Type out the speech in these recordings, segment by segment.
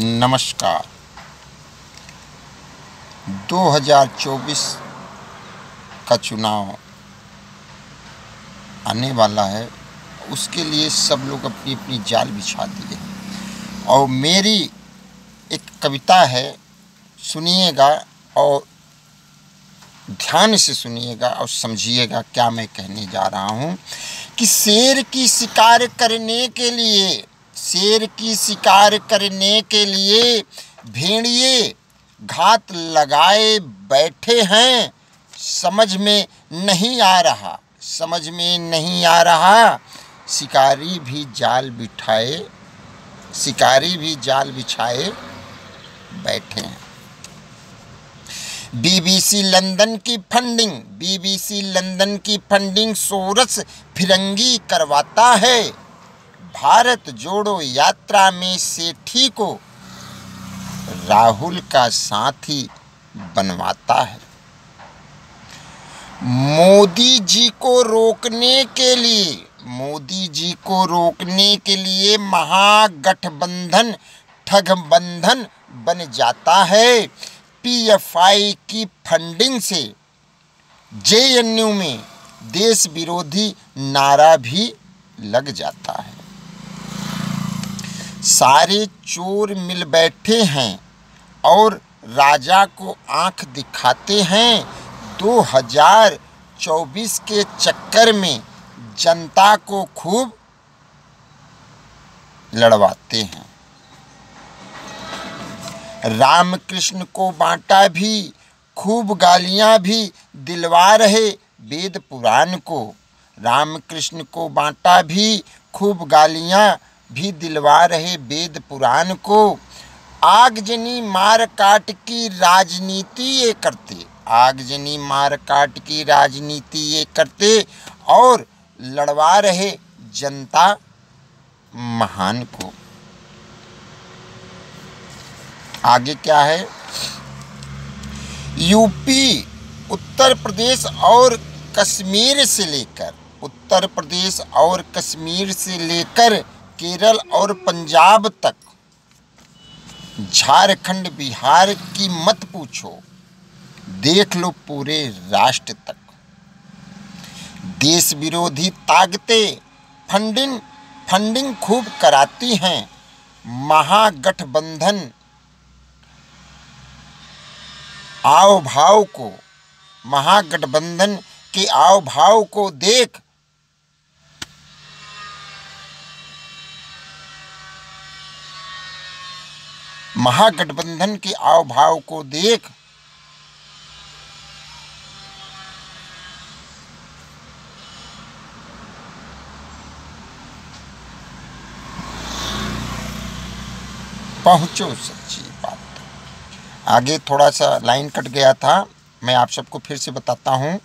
नमस्कार। 2024 का चुनाव आने वाला है, उसके लिए सब लोग अपनी अपनी जाल बिछा दिए। और मेरी एक कविता है, सुनिएगा और ध्यान से सुनिएगा और समझिएगा क्या मैं कहने जा रहा हूँ कि शेर की शिकार करने के लिए शेर की शिकार करने के लिए भेड़िए घात लगाए बैठे हैं। समझ में नहीं आ रहा, समझ में नहीं आ रहा। शिकारी भी जाल बिठाए, शिकारी भी जाल बिछाए बैठे हैं। बीबीसी लंदन की फंडिंग, बीबीसी लंदन की फंडिंग सोरस फिरंगी करवाता है। भारत जोड़ो यात्रा में सेठी को राहुल का साथी बनवाता है। मोदी जी को रोकने के लिए, मोदी जी को रोकने के लिए महागठबंधन, ठगबंधन बन जाता है। पीएफआई की फंडिंग से जेएनयू में देश विरोधी नारा भी लग जाता है। सारे चोर मिल बैठे हैं और राजा को आँख दिखाते हैं। 2024 के चक्कर में जनता को खूब लड़वाते हैं। रामकृष्ण को बांटा भी, खूब गालियाँ भी दिलवा रहे वेद पुराण को। रामकृष्ण को बांटा भी, खूब गालियाँ भी दिलवा रहे वेद पुराण को, आगजनी मार काट की राजनीति ये करते, आगजनी मार काट की राजनीति ये करते और लड़वा रहे जनता महान को। आगे क्या है? यूपी, उत्तर प्रदेश और कश्मीर से लेकर, उत्तर प्रदेश और कश्मीर से लेकर केरल और पंजाब तक। झारखंड, बिहार की मत पूछो। देख लो पूरे राष्ट्र तक। देश विरोधी ताकतें फंडिंग फंडिंग खूब कराती हैं। महागठबंधन आव भाव को, महागठबंधन के आव भाव को देख महागठबंधन के आव भाव को देख पहुंचो सच्ची बात। आगे थोड़ा सा लाइन कट गया था, मैं आप सबको फिर से बताता हूँ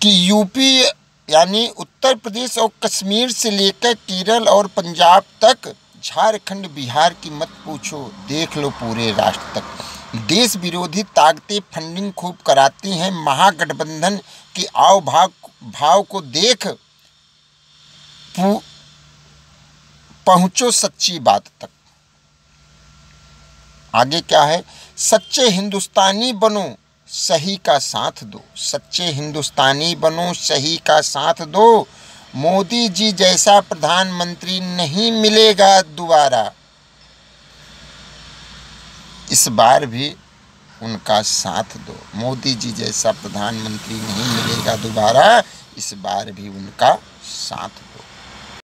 कि यूपी यानी उत्तर प्रदेश और कश्मीर से लेकर केरल और पंजाब तक झारखंड, बिहार की मत पूछो, देख लो पूरे राष्ट्र तक। देश विरोधी ताकतें फंडिंग खूब कराती हैं, महागठबंधन के आव भाव भाव को देख पहुंचो सच्ची बात तक। आगे क्या है? सच्चे हिंदुस्तानी बनो, सही का साथ दो। सच्चे हिंदुस्तानी बनो, सही का साथ दो। मोदी जी जैसा प्रधानमंत्री नहीं मिलेगा दोबारा। इस बार भी उनका साथ दो। मोदी जी जैसा प्रधानमंत्री नहीं मिलेगा दोबारा, इस बार भी उनका साथ दो।